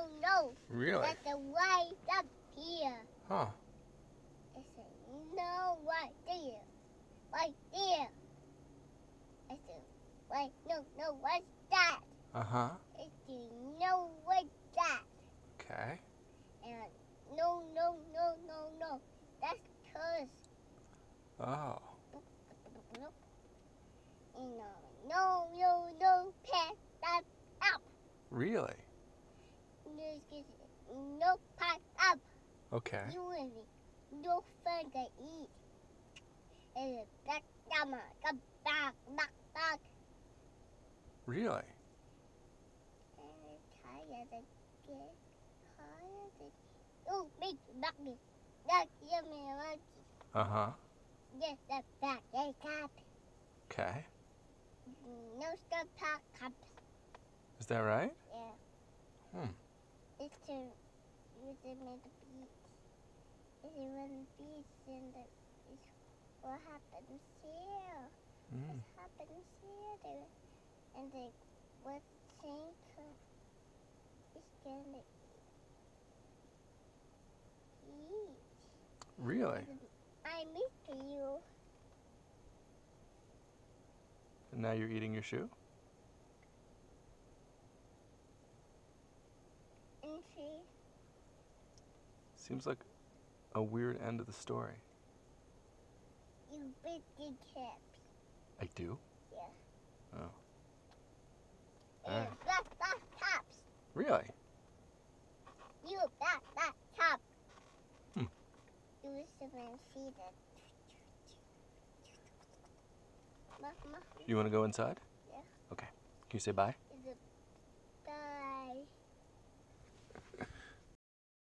no, no. Really? That's the right up here. Huh. It's a no right there. Right there. It's a right, no, no, what's that? Uh huh. It's a no, what's that? Okay. And no, no, no, no, no. That's curse. Oh. And no, no, no, no, pass that up. Really? Just no up. Okay. You and me. No fun to eat. And that summer. Come back, back, back. Really? And tired again. Tired again. Oh, big bucket. That's yummy. Uh huh. Yes, back. Cup. Okay. No stuff. Is that right? Yeah. Hmm. To use it the beach. It's when the beach and the it's what happens here. Mm. What happens here? And the what sink is gonna eat. Really? I miss you. And now you're eating your shoe? And Seems like a weird end of the story. you big big chips. I do? Yeah. Oh. And Alright. black black tops. Really? You black black top. Hmm. You to see that. You want to go inside? Yeah. Okay. Can you say bye?